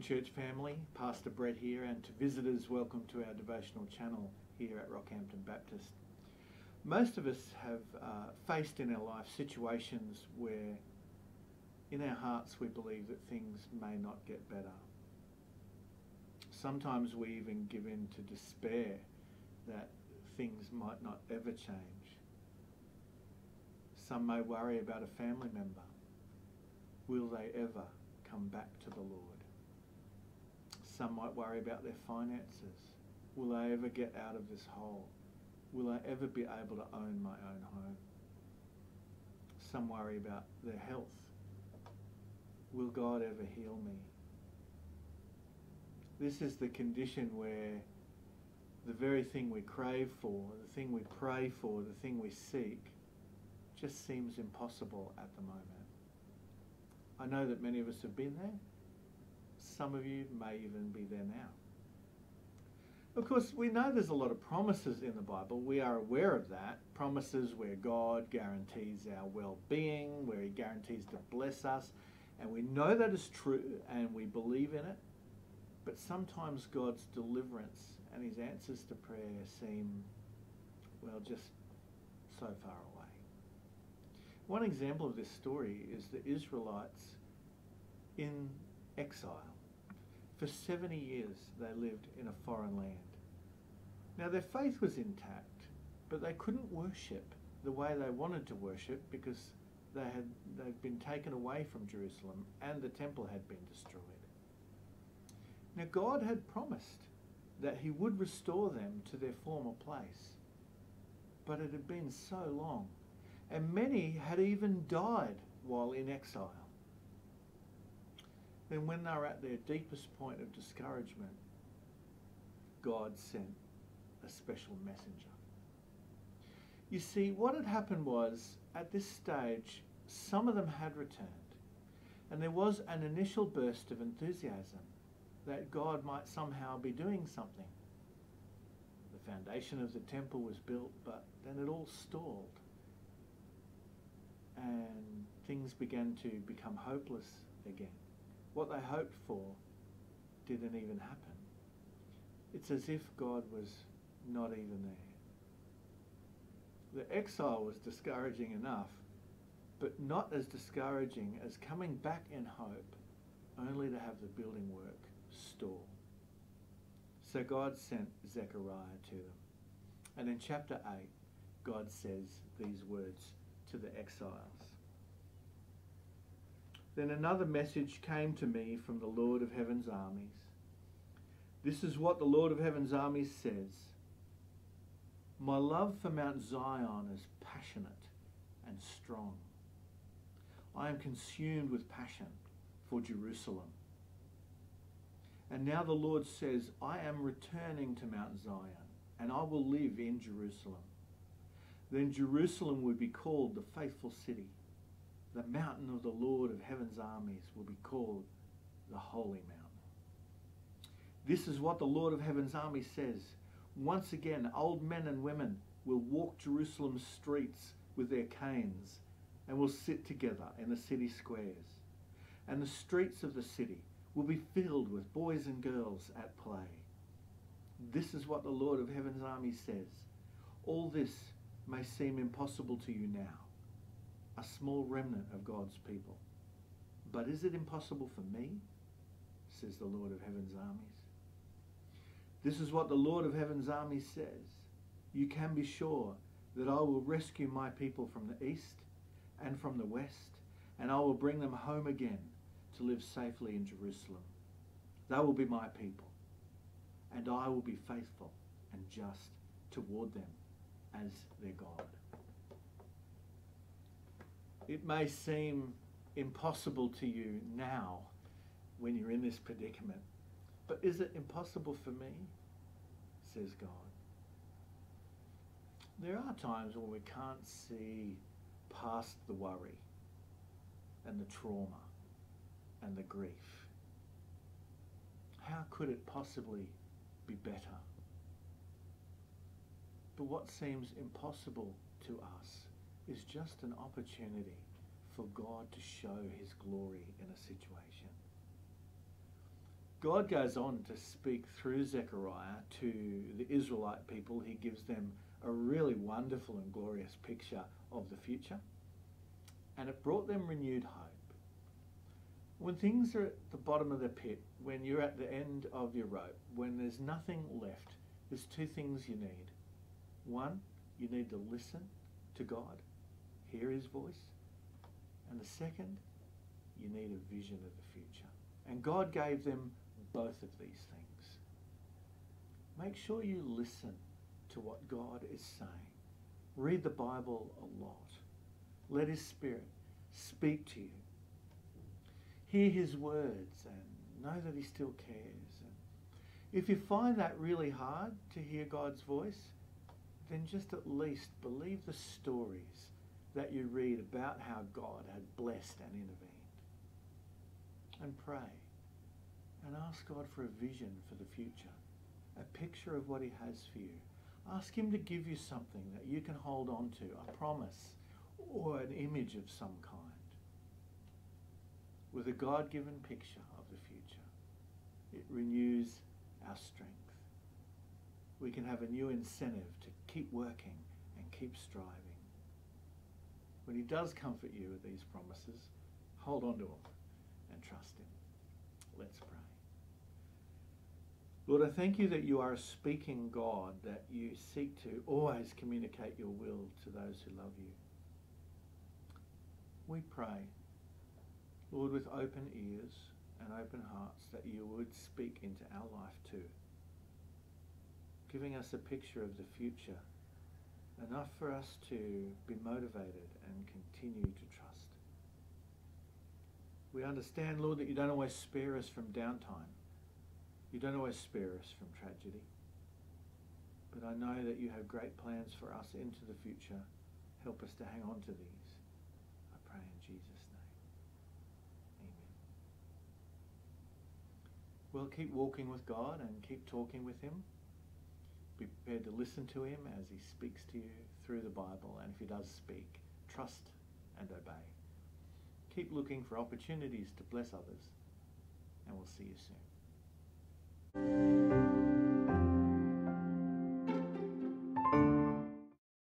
church family. Pastor Brett here, and to visitors, welcome to our devotional channel here at Rockhampton Baptist. Most of us have uh, faced in our life situations where, in our hearts, we believe that things may not get better. Sometimes we even give in to despair that things might not ever change. Some may worry about a family member. Will they ever come back to the Lord? Some might worry about their finances. Will I ever get out of this hole? Will I ever be able to own my own home? Some worry about their health. Will God ever heal me? This is the condition where the very thing we crave for, the thing we pray for, the thing we seek, just seems impossible at the moment. I know that many of us have been there. Some of you may even be there now. Of course, we know there's a lot of promises in the Bible. We are aware of that. Promises where God guarantees our well being, where He guarantees to bless us. And we know that is true and we believe in it. But sometimes God's deliverance and His answers to prayer seem, well, just so far away. One example of this story is the Israelites in exile. For 70 years they lived in a foreign land. Now their faith was intact, but they couldn't worship the way they wanted to worship because they had they'd been taken away from Jerusalem and the temple had been destroyed. Now God had promised that he would restore them to their former place. But it had been so long, and many had even died while in exile. Then when they were at their deepest point of discouragement, God sent a special messenger. You see, what had happened was, at this stage, some of them had returned. And there was an initial burst of enthusiasm that God might somehow be doing something. The foundation of the temple was built, but then it all stalled. And things began to become hopeless again. What they hoped for didn't even happen. It's as if God was not even there. The exile was discouraging enough, but not as discouraging as coming back in hope only to have the building work stall. So God sent Zechariah to them. And in chapter 8, God says these words to the exiles. Then another message came to me from the Lord of heaven's armies. This is what the Lord of heaven's armies says My love for Mount Zion is passionate and strong. I am consumed with passion for Jerusalem. And now the Lord says, I am returning to Mount Zion, and I will live in Jerusalem. Then Jerusalem would be called the faithful city the mountain of the Lord of heaven's armies will be called the Holy Mountain. This is what the Lord of heaven's armies says. Once again, old men and women will walk Jerusalem's streets with their canes and will sit together in the city squares. And the streets of the city will be filled with boys and girls at play. This is what the Lord of heaven's armies says. All this may seem impossible to you now a small remnant of God's people. But is it impossible for me? says the Lord of heaven's armies. This is what the Lord of heaven's armies says. You can be sure that I will rescue my people from the east and from the west, and I will bring them home again to live safely in Jerusalem. They will be my people, and I will be faithful and just toward them as their God. It may seem impossible to you now when you're in this predicament. But is it impossible for me? Says God. There are times when we can't see past the worry and the trauma and the grief. How could it possibly be better? But what seems impossible to us is just an opportunity for God to show his glory in a situation. God goes on to speak through Zechariah to the Israelite people. He gives them a really wonderful and glorious picture of the future. And it brought them renewed hope. When things are at the bottom of the pit, when you're at the end of your rope, when there's nothing left, there's two things you need. One, you need to listen to God, hear his voice. And the second, you need a vision of the future. And God gave them both of these things. Make sure you listen to what God is saying. Read the Bible a lot. Let his spirit speak to you. Hear his words and know that he still cares. And if you find that really hard to hear God's voice, then just at least believe the stories that you read about how God had blessed and intervened. And pray and ask God for a vision for the future, a picture of what he has for you. Ask him to give you something that you can hold on to, a promise or an image of some kind, with a God-given picture of the future. It renews our strength. We can have a new incentive to keep working and keep striving. When he does comfort you with these promises, hold on to them and trust him. Let's pray. Lord, I thank you that you are a speaking God, that you seek to always communicate your will to those who love you. We pray, Lord, with open ears and open hearts, that you would speak into our life too giving us a picture of the future, enough for us to be motivated and continue to trust. We understand, Lord, that you don't always spare us from downtime. You don't always spare us from tragedy. But I know that you have great plans for us into the future. Help us to hang on to these. I pray in Jesus' name. Amen. We'll keep walking with God and keep talking with him. Be prepared to listen to him as he speaks to you through the Bible, and if he does speak, trust and obey. Keep looking for opportunities to bless others, and we'll see you soon.